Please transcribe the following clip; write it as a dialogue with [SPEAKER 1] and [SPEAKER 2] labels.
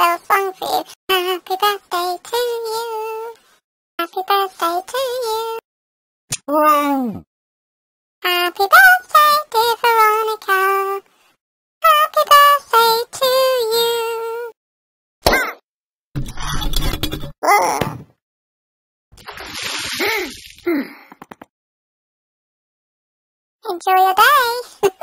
[SPEAKER 1] little song for you. Happy birthday to you. Happy birthday to you.
[SPEAKER 2] Wow.
[SPEAKER 1] Happy birthday, dear Veronica. Happy birthday to you. Enjoy your day.